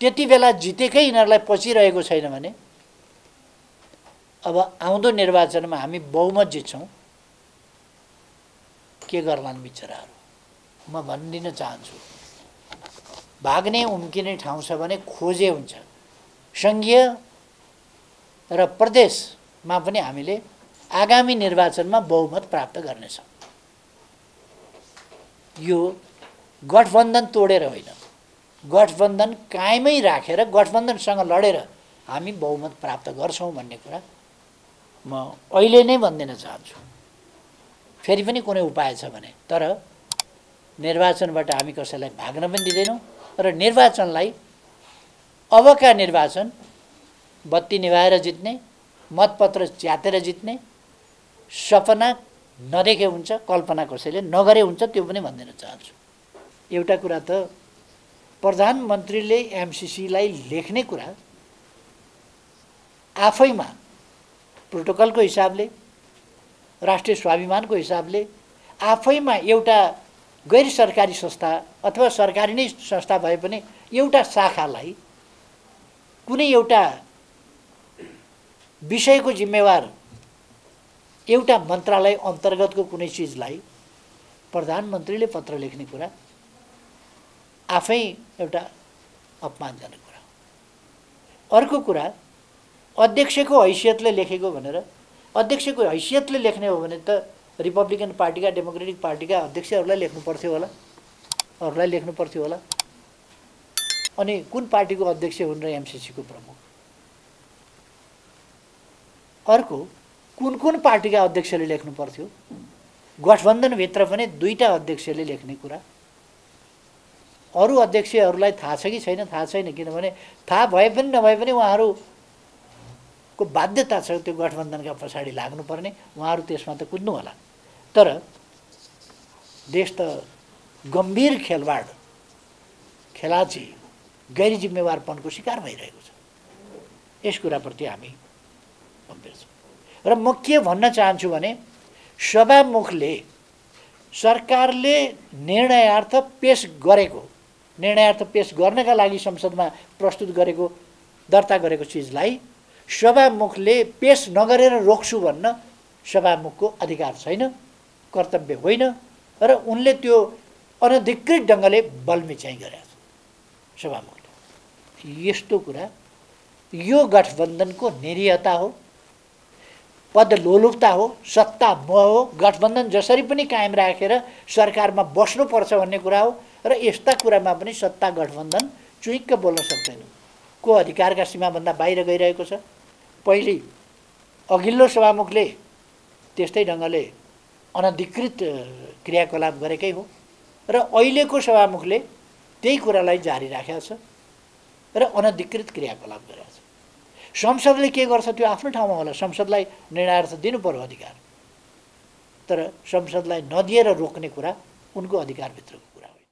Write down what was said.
त्यति बेला जितेकै यिनीहरूलाई पचिरहेको छैन भने अब आउँदो निर्वाचनमा हामी बहुमत जित्छौँ। के गर्लान् बिचराहरू? म भनिदिन चाहन्छु। भाग्ने उम्किने ठाउँ छ भने खोजे हुन्छ। सङ्घीय र प्रदेशमा पनि हामीले आगामी निर्वाचनमा बहुमत प्राप्त गर्नेछौँ। यो गठबन्धन तोडेर होइन। गठबन्धन कायमै राखेर गठबन्धनसँग लडेर हामी बहुमत प्राप्त गर्छौँ भन्ने कुरा म अहिले नै भनिदिन चाहन्छु। फेरि पनि कुनै उपाय छ भने तर निर्वाचनबाट हामी कसैलाई भाग्न पनि दिँदैनौँ र निर्वाचनलाई अबका निर्वाचन बत्ती निभाएर जित्ने मतपत्र च्यातेर जित्ने सपना नदेखे हुन्छ कल्पना कसैले नगरे हुन्छ त्यो पनि भनिदिन चाहन्छु। एउटा कुरा त प्रधानमन्त्रीले एमसिसीलाई लेख्ने कुरा आफैमा प्रोटोकलको हिसाबले राष्ट्रिय स्वाभिमानको हिसाबले आफैमा एउटा गैर सरकारी संस्था अथवा सरकारी नै संस्था भए पनि एउटा शाखालाई कुनै एउटा विषयको जिम्मेवार एउटा मन्त्रालय अन्तर्गतको कुनै चिजलाई प्रधानमन्त्रीले पत्र लेख्ने कुरा आफै एउटा अपमानजनक कुरा हो। अर्को कुरा अध्यक्षको हैसियतले लेखेको भनेर अध्यक्षको हैसियतले लेख्ने हो भने त रिपब्लिकन पार्टीका डेमोक्रेटिक पार्टीका अध्यक्षहरूलाई लेख्नु पर्थ्यो होला अरूलाई लेख्नु पर्थ्यो होला। अनि कुन पार्टीको अध्यक्ष हुन् र एमसिसीको प्रमुख? अर्को कुन कुन पार्टीका अध्यक्षले लेख्नु पर्थ्यो? गठबन्धनभित्र पनि दुईवटा अध्यक्षले लेख्ने कुरा अरू अध्यक्षहरूलाई थाहा छ कि छैन? थाहा छैन किनभने थाहा भए पनि नभए पनि उहाँहरूको बाध्यता छ त्यो गठबन्धनका पछाडि लाग्नुपर्ने। उहाँहरू त्यसमा त कुद्नु होला। तर देश त गम्भीर खेलवाड खेलाची गैर जिम्मेवारपनको शिकार भइरहेको छ। यस कुराप्रति हामी गम्भीर छौँ। र म के भन्न चाहन्छु भने सभामुखले सरकारले निर्णयार्थ पेस गरेको निर्णयार्थ पेस गर्नका लागि संसदमा प्रस्तुत गरेको दर्ता गरेको चिजलाई सभामुखले पेस नगरेर रोक्छु भन्न सभामुखको अधिकार छैन कर्तव्य होइन र उनले त्यो अनधिकृत ढङ्गले बल्मी चाहिँ गरेका छ सभामुखले। यस्तो कुरा यो गठबन्धनको निरीहता हो। पद लोलुपता हो सत्ता मोह हो गठबन्धन जसरी पनि कायम राखेर सरकारमा बस्नुपर्छ भन्ने कुरा हो र यस्ता कुरामा पनि सत्ता गठबन्धन चुइक्क बोल्न सक्दैन। को अधिकारका सीमाभन्दा बाहिर गइरहेको छ? पहिले अघिल्लो सभामुखले त्यस्तै ढङ्गले अनधिकृत क्रियाकलाप गरेकै हो र अहिलेको सभामुखले त्यही कुरालाई जारी राखेको छ र अनधिकृत क्रियाकलाप गरेको संसदले के गर्छ त्यो आफ्नो ठाउँमा होला। संसदलाई दिनु पर्यो अधिकार। तर संसदलाई नदिएर रोक्ने कुरा उनको अधिकारभित्रको कुरा होइन